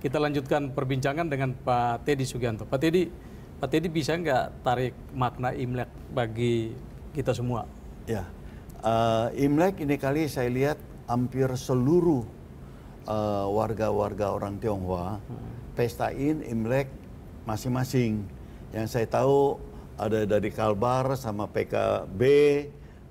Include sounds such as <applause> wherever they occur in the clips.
kita lanjutkan perbincangan dengan Pak Teddy Sugianto. Pak Teddy, Pak Teddy bisa nggak tarik makna Imlek bagi kita semua? Ya, uh, Imlek ini kali saya lihat hampir seluruh uh, warga-warga orang Tionghoa hmm. pestain Imlek masing-masing. Yang saya tahu ada dari Kalbar sama PKB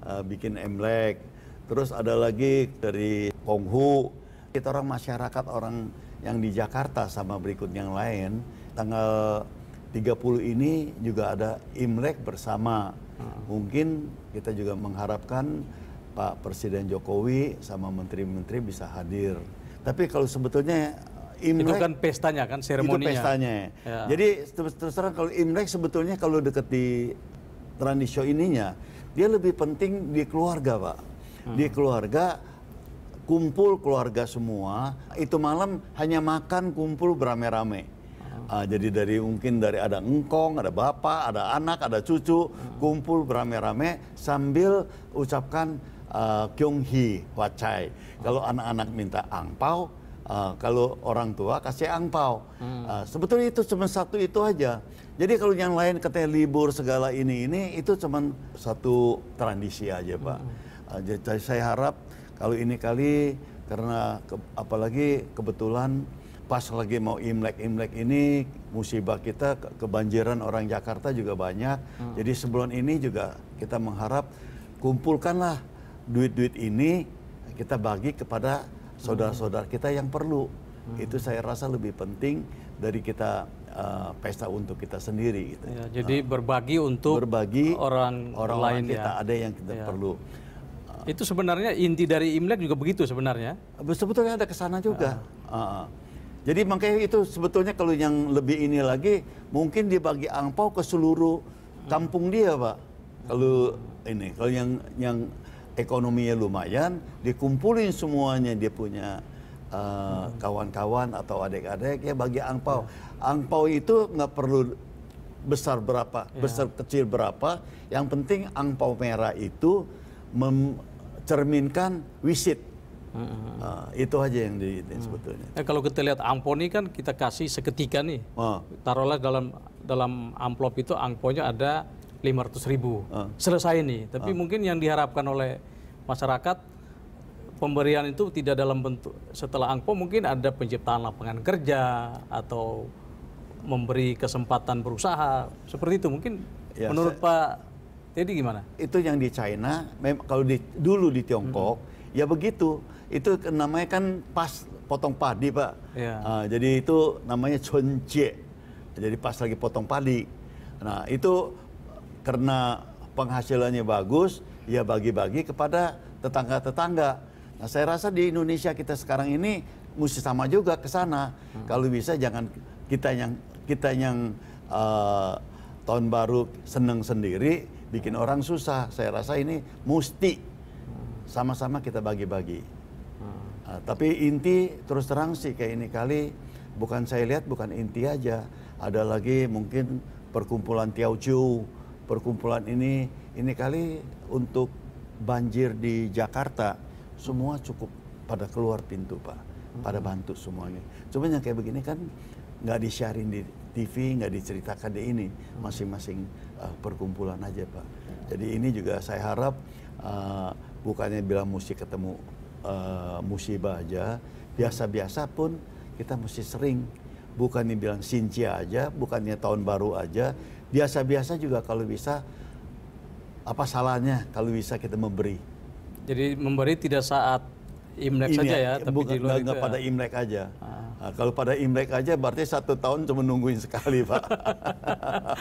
uh, bikin Imlek. Terus ada lagi dari Konghu. Kita orang masyarakat orang yang di Jakarta sama berikut yang lain tanggal 30 ini juga ada Imlek bersama. Hmm. Mungkin kita juga mengharapkan Pak Presiden Jokowi sama menteri-menteri bisa hadir. Tapi kalau sebetulnya Imlek itu kan pestanya kan seremoninya. Itu pestanya. Ya. Jadi terus, terus terang kalau Imlek sebetulnya kalau deket di tradisi ininya dia lebih penting di keluarga, Pak. Hmm. Di keluarga kumpul keluarga semua, itu malam hanya makan kumpul beramai-ramai. Uh, jadi dari mungkin dari ada engkong, ada bapak, ada anak, ada cucu, kumpul beramai-ramai sambil ucapkan uh, kyonghi wacai. Kalau anak-anak minta angpau, uh, kalau orang tua kasih angpau. Uh, sebetulnya itu cuma satu itu aja. Jadi kalau yang lain katanya libur segala ini ini itu cuma satu tradisi aja pak. Uh, jadi saya harap kalau ini kali karena ke, apalagi kebetulan pas lagi mau Imlek-Imlek ini musibah kita ke, kebanjiran orang Jakarta juga banyak. Hmm. Jadi sebelum ini juga kita mengharap kumpulkanlah duit-duit ini kita bagi kepada saudara-saudara kita yang perlu. Hmm. Itu saya rasa lebih penting dari kita uh, pesta untuk kita sendiri gitu. Ya, jadi uh, berbagi untuk berbagi orang, orang lain kita ya. ada yang kita ya. perlu. Itu sebenarnya inti dari Imlek juga begitu sebenarnya. Sebetulnya ada ke sana juga. Uh. Uh. Jadi makanya itu sebetulnya kalau yang lebih ini lagi mungkin dibagi angpau ke seluruh kampung dia, Pak. Kalau ini, kalau yang yang ekonominya lumayan, dikumpulin semuanya dia punya kawan-kawan uh, atau adik-adik ya bagi angpau. Angpau itu nggak perlu besar berapa, ya. besar kecil berapa. Yang penting angpau merah itu mem, cerminkan wisit. Uh, itu aja yang di, hmm. sebetulnya. Eh, kalau kita lihat amponi kan kita kasih seketika nih. Uh. Taruhlah dalam dalam amplop itu angponya ada 500 ribu. Uh. Selesai nih. Tapi uh. mungkin yang diharapkan oleh masyarakat pemberian itu tidak dalam bentuk setelah angpo mungkin ada penciptaan lapangan kerja atau memberi kesempatan berusaha seperti itu mungkin ya, menurut saya, Pak jadi gimana? Itu yang di China, kalau di, dulu di Tiongkok, hmm. ya begitu. Itu namanya kan pas potong padi, Pak. Yeah. Uh, jadi itu namanya chunjie. Jadi pas lagi potong padi. Nah, itu karena penghasilannya bagus, ya bagi-bagi kepada tetangga-tetangga. Nah, saya rasa di Indonesia kita sekarang ini mesti sama juga ke sana. Hmm. Kalau bisa jangan kita yang kita yang uh, tahun baru seneng sendiri, bikin orang susah. Saya rasa ini mesti sama-sama kita bagi-bagi. Uh, tapi inti terus terang sih kayak ini kali bukan saya lihat bukan inti aja. Ada lagi mungkin perkumpulan Tiaucu, perkumpulan ini ini kali untuk banjir di Jakarta semua cukup pada keluar pintu pak, pada bantu semuanya. Cuma yang kayak begini kan nggak disiarin di TV, nggak diceritakan di ini masing-masing uh, perkumpulan aja Pak. Jadi ini juga saya harap uh, bukannya bilang mesti ketemu uh, musibah aja, biasa-biasa pun kita mesti sering. Bukannya bilang sincia aja, bukannya tahun baru aja, biasa-biasa juga kalau bisa apa salahnya kalau bisa kita memberi. Jadi memberi tidak saat Imlek saja ya, tapi bukan, di luar pada ya. Imlek aja. Ah. Nah, kalau pada Imlek aja berarti satu tahun cuma nungguin sekali, Pak.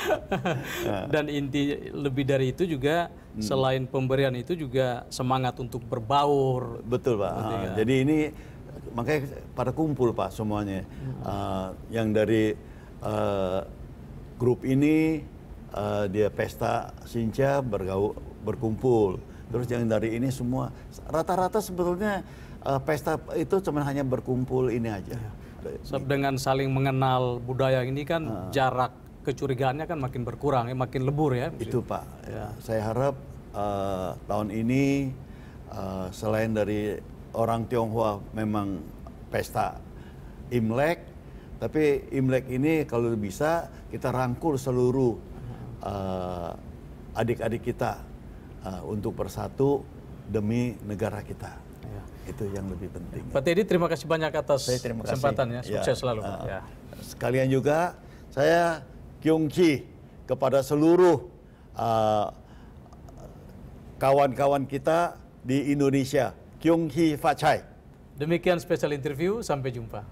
<laughs> Dan inti lebih dari itu juga hmm. selain pemberian itu juga semangat untuk berbaur. Betul, Pak. Nah, jadi ini makanya pada kumpul, Pak, semuanya. Hmm. Uh, yang dari uh, grup ini uh, dia pesta Sinca bergaul berkumpul. Terus yang dari ini semua rata-rata sebetulnya uh, pesta itu cuma hanya berkumpul ini aja. Ya. Dengan saling mengenal budaya ini kan uh, jarak kecurigaannya kan makin berkurang ya, makin lebur ya. Itu Pak. Ya. Saya harap uh, tahun ini uh, selain dari orang Tionghoa memang pesta Imlek, Tapi Imlek ini kalau bisa kita rangkul seluruh uh, adik-adik kita uh, untuk bersatu demi negara kita. Ya. Itu yang lebih penting. Pak Teddy terima kasih banyak atas terima kesempatannya. Kasih. Sukses ya. selalu. Uh, ya. Sekalian juga saya Kyungki kepada seluruh kawan-kawan uh, kita di Indonesia. Kyung Hee Fachai. Demikian spesial interview, sampai jumpa.